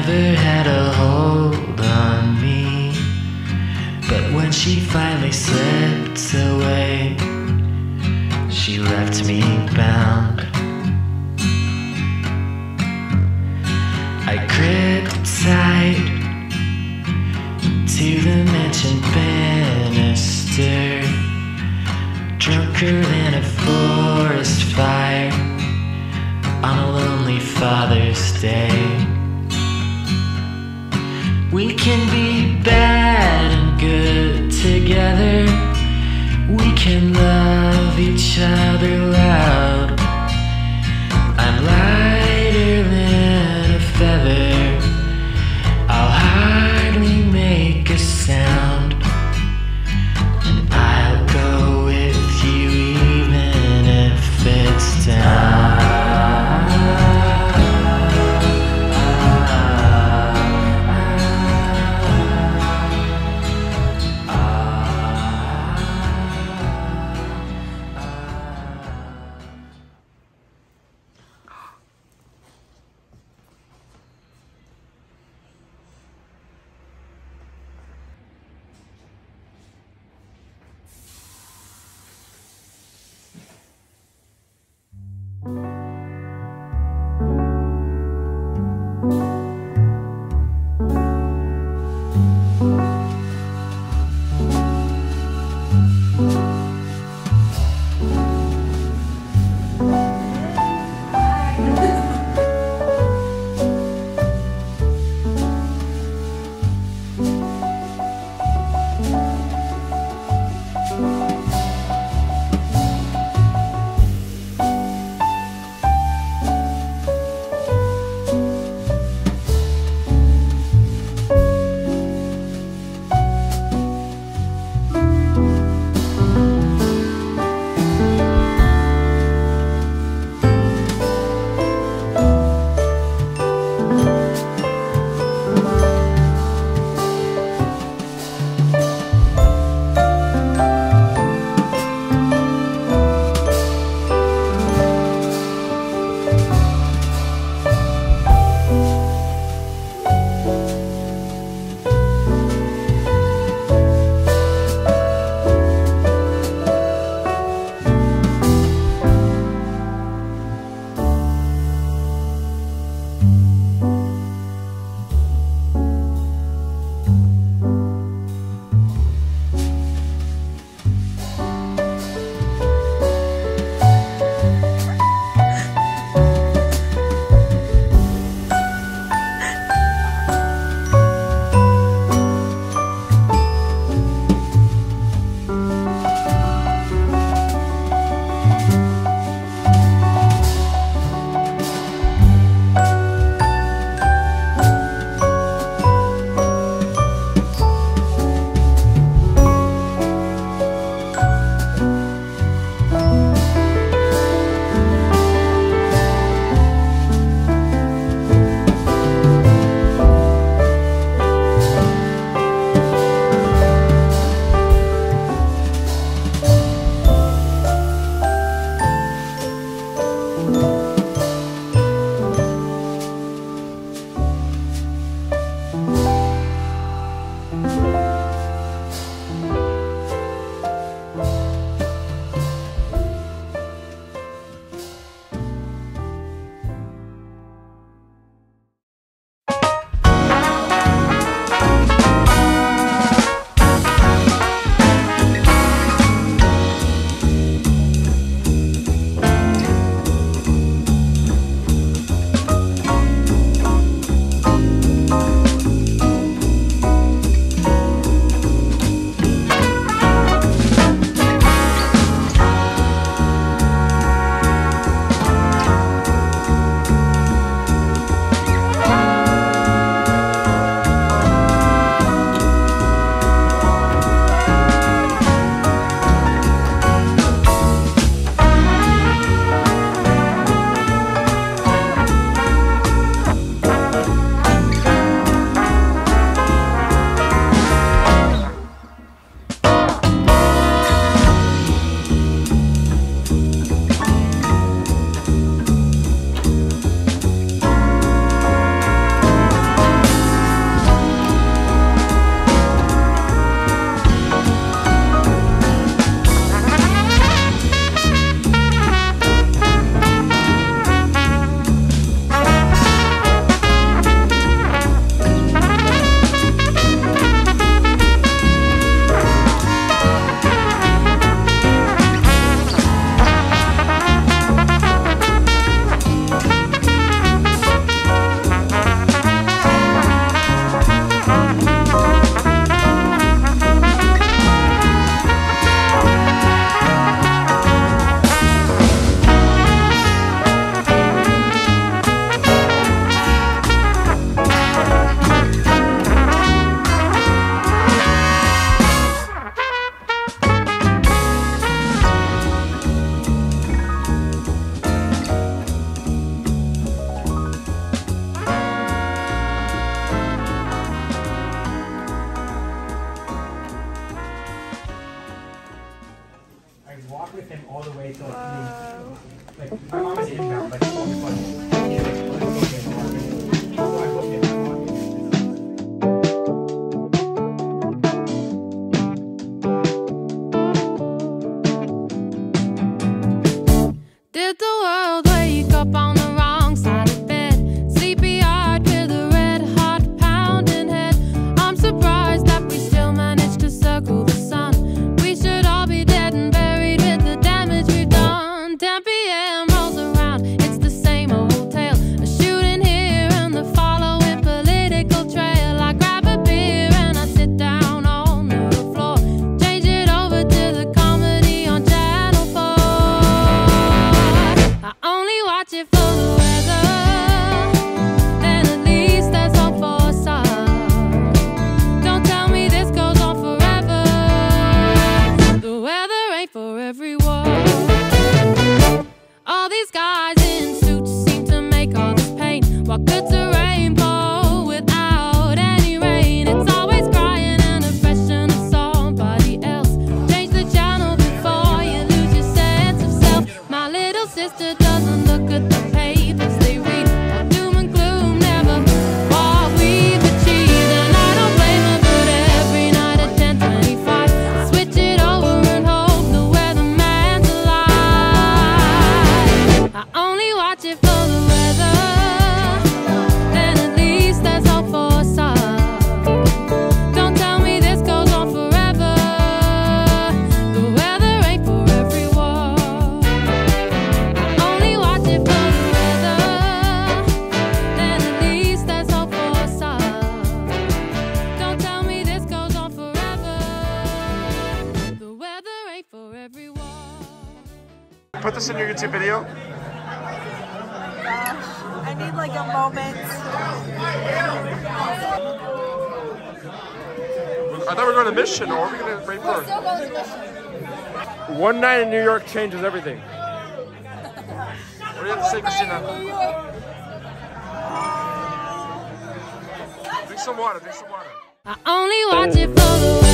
never had a hold on me. But when she finally slipped away, she left me bound. you this in your YouTube video? Uh, I need like a moment. I thought we were going to Mission, or are we going to Rainford? We'll One night in New York changes everything. what do you have to say, Christina? Drink some water, drink some water. I only watch it for the